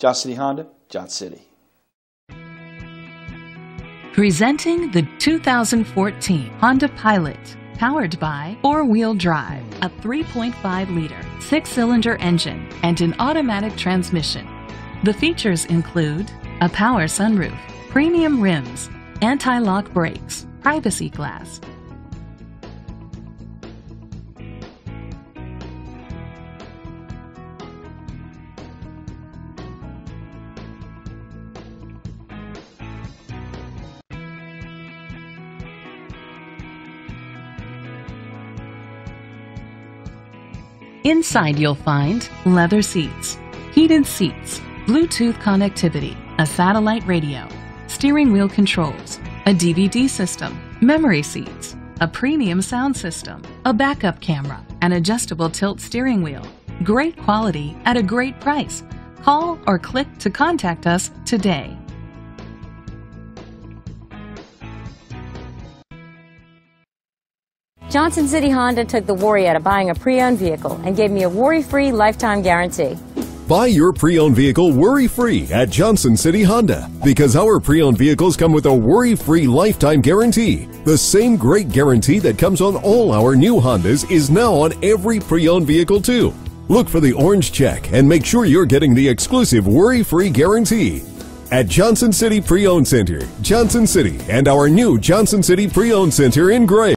Johnson City Honda, Johnson City. Presenting the 2014 Honda Pilot. Powered by four-wheel drive, a 3.5-liter six-cylinder engine, and an automatic transmission. The features include a power sunroof, premium rims, anti-lock brakes, privacy glass, Inside you'll find leather seats, heated seats, Bluetooth connectivity, a satellite radio, steering wheel controls, a DVD system, memory seats, a premium sound system, a backup camera, an adjustable tilt steering wheel. Great quality at a great price. Call or click to contact us today. Johnson City Honda took the worry out of buying a pre-owned vehicle and gave me a worry-free lifetime guarantee. Buy your pre-owned vehicle worry-free at Johnson City Honda because our pre-owned vehicles come with a worry-free lifetime guarantee. The same great guarantee that comes on all our new Hondas is now on every pre-owned vehicle too. Look for the orange check and make sure you're getting the exclusive worry-free guarantee. At Johnson City Pre-Owned Center, Johnson City, and our new Johnson City Pre-Owned Center in Gray.